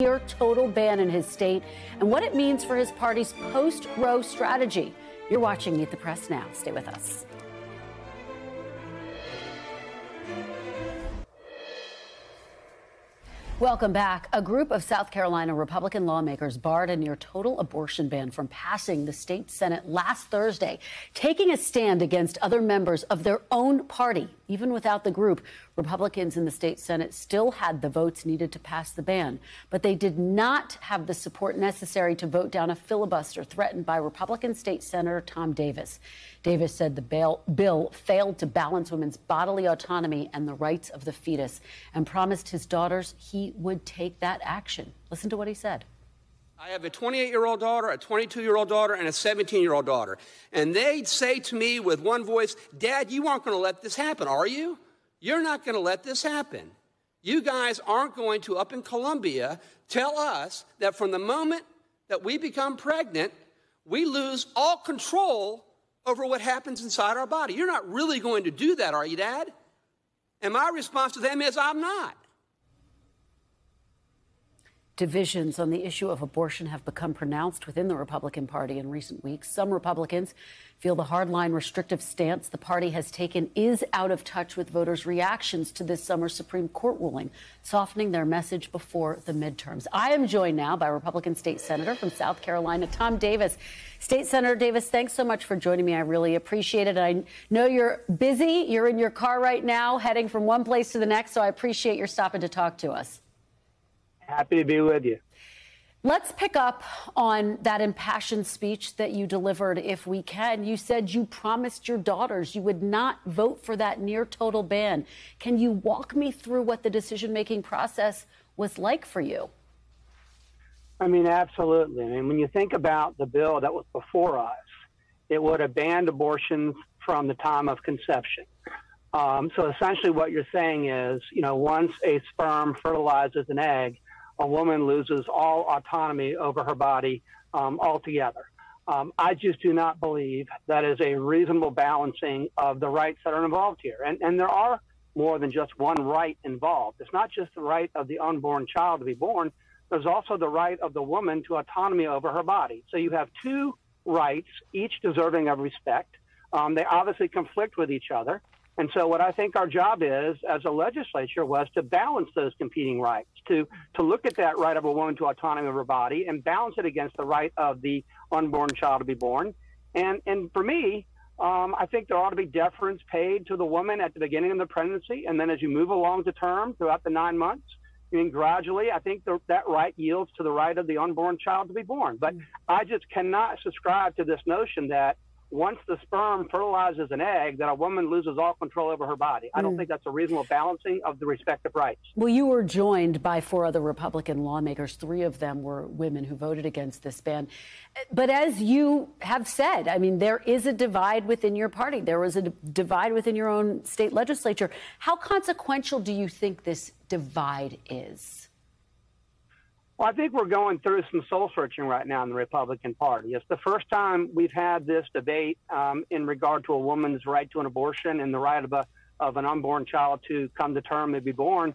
near total ban in his state and what it means for his party's post Roe strategy. You're watching Meet the Press now. Stay with us. Welcome back. A group of South Carolina Republican lawmakers barred a near total abortion ban from passing the state Senate last Thursday, taking a stand against other members of their own party. Even without the group, Republicans in the state Senate still had the votes needed to pass the ban, but they did not have the support necessary to vote down a filibuster threatened by Republican State Senator Tom Davis. Davis said the bail, bill failed to balance women's bodily autonomy and the rights of the fetus and promised his daughters he would take that action. Listen to what he said. I have a 28 year old daughter, a 22 year old daughter, and a 17 year old daughter. And they'd say to me with one voice, Dad, you aren't going to let this happen, are you? You're not going to let this happen. You guys aren't going to, up in Columbia, tell us that from the moment that we become pregnant, we lose all control over what happens inside our body. You're not really going to do that, are you, Dad? And my response to them is, I'm not. Divisions on the issue of abortion have become pronounced within the Republican Party in recent weeks. Some Republicans feel the hardline restrictive stance the party has taken is out of touch with voters' reactions to this summer's Supreme Court ruling, softening their message before the midterms. I am joined now by Republican State Senator from South Carolina, Tom Davis. State Senator Davis, thanks so much for joining me. I really appreciate it. I know you're busy. You're in your car right now, heading from one place to the next, so I appreciate your stopping to talk to us. Happy to be with you. Let's pick up on that impassioned speech that you delivered, if we can. You said you promised your daughters you would not vote for that near total ban. Can you walk me through what the decision making process was like for you? I mean, absolutely. I mean, when you think about the bill that was before us, it would have banned abortions from the time of conception. Um, so essentially, what you're saying is, you know, once a sperm fertilizes an egg, a woman loses all autonomy over her body um, altogether. Um, I just do not believe that is a reasonable balancing of the rights that are involved here. And, and there are more than just one right involved. It's not just the right of the unborn child to be born, there's also the right of the woman to autonomy over her body. So you have two rights, each deserving of respect. Um, they obviously conflict with each other. And so, what I think our job is as a legislature was to balance those competing rights, to to look at that right of a woman to autonomy of her body and balance it against the right of the unborn child to be born. And and for me, um, I think there ought to be deference paid to the woman at the beginning of the pregnancy, and then as you move along to term throughout the nine months. I mean, gradually, I think the, that right yields to the right of the unborn child to be born. But I just cannot subscribe to this notion that once the sperm fertilizes an egg, that a woman loses all control over her body. I don't mm. think that's a reasonable balancing of the respective rights. Well, you were joined by four other Republican lawmakers. Three of them were women who voted against this ban. But as you have said, I mean, there is a divide within your party. There was a divide within your own state legislature. How consequential do you think this divide is? Well, I think we're going through some soul searching right now in the Republican Party. It's the first time we've had this debate um, in regard to a woman's right to an abortion and the right of, a, of an unborn child to come to term and be born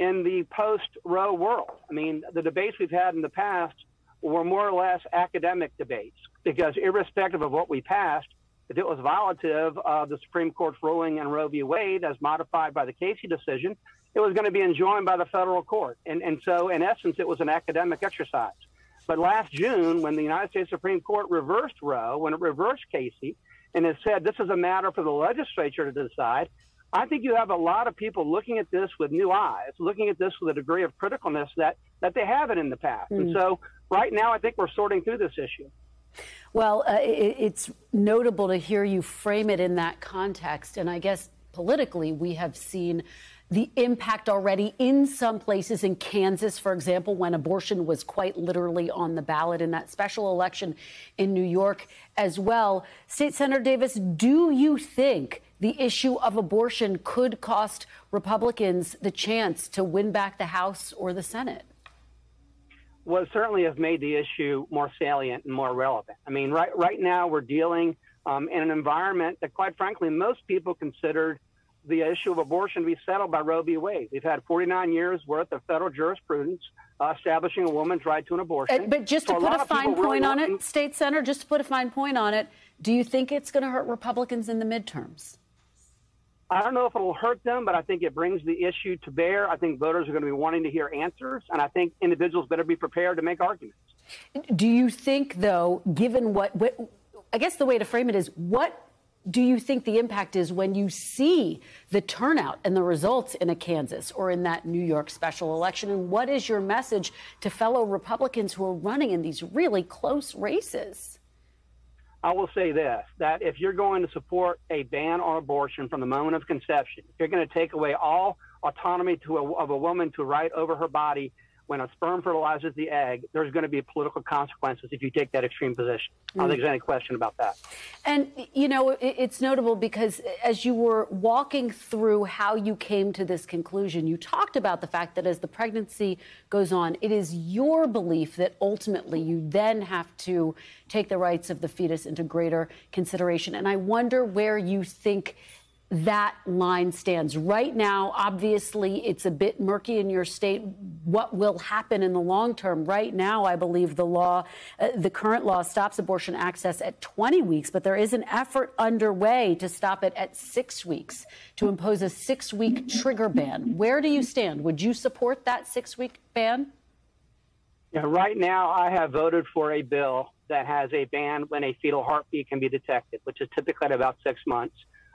in the post Roe world. I mean, the debates we've had in the past were more or less academic debates because, irrespective of what we passed, if it was violative of the Supreme Court's ruling in Roe v. Wade, as modified by the Casey decision, it was going to be enjoined by the federal court. And, and so, in essence, it was an academic exercise. But last June, when the United States Supreme Court reversed Roe, when it reversed Casey, and it said this is a matter for the legislature to decide, I think you have a lot of people looking at this with new eyes, looking at this with a degree of criticalness that, that they haven't in the past. Mm. And so, right now, I think we're sorting through this issue. Well, uh, it, it's notable to hear you frame it in that context. And I guess politically, we have seen the impact already in some places in Kansas, for example, when abortion was quite literally on the ballot in that special election in New York as well. State Senator Davis, do you think the issue of abortion could cost Republicans the chance to win back the House or the Senate? Well, certainly has made the issue more salient and more relevant. I mean, right right now we're dealing um, in an environment that, quite frankly, most people considered the issue of abortion to be settled by Roe v. Wade. We've had 49 years worth of federal jurisprudence uh, establishing a woman's right to an abortion. Uh, but just so to put a, a fine point really on it, State Senator, just to put a fine point on it, do you think it's going to hurt Republicans in the midterms? I don't know if it'll hurt them, but I think it brings the issue to bear. I think voters are going to be wanting to hear answers, and I think individuals better be prepared to make arguments. Do you think, though, given what, what I guess the way to frame it is, what do you think the impact is when you see the turnout and the results in a Kansas or in that New York special election? And what is your message to fellow Republicans who are running in these really close races? I will say this that if you're going to support a ban on abortion from the moment of conception, if you're going to take away all autonomy to a, of a woman to right over her body when a sperm fertilizes the egg, there's going to be political consequences if you take that extreme position. Mm. I don't think there's any question about that. And, you know, it's notable because as you were walking through how you came to this conclusion, you talked about the fact that as the pregnancy goes on, it is your belief that ultimately you then have to take the rights of the fetus into greater consideration. And I wonder where you think that line stands. Right now, obviously, it's a bit murky in your state what will happen in the long term. Right now, I believe the law, uh, the current law stops abortion access at 20 weeks, but there is an effort underway to stop it at six weeks, to impose a six week trigger ban. Where do you stand? Would you support that six week ban? Yeah, right now, I have voted for a bill that has a ban when a fetal heartbeat can be detected, which is typically at about six months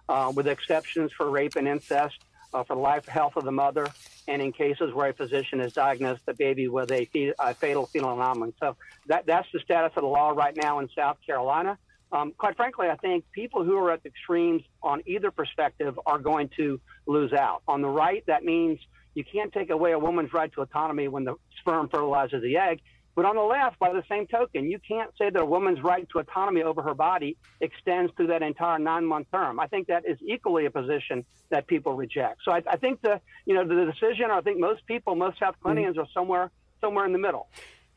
uh, with exceptions for rape and incest, uh, for the life health of the mother, and in cases where a physician has diagnosed the baby with a, a fatal fetal anomaly. So that, that's the status of the law right now in South Carolina. Um, quite frankly, I think people who are at the extremes on either perspective are going to lose out. On the right, that means you can't take away a woman's right to autonomy when the sperm fertilizes the egg. But on the left, by the same token, you can't say that a woman's right to autonomy over her body extends through that entire nine-month term. I think that is equally a position that people reject. So I, I think the you know the decision. I think most people, most South Carolinians, mm-hmm. are somewhere somewhere in the middle.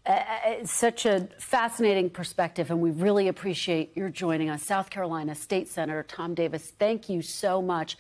Uh, uh, it's such a fascinating perspective, and we really appreciate your joining us. South Carolina State Senator Tom Davis, thank you so much.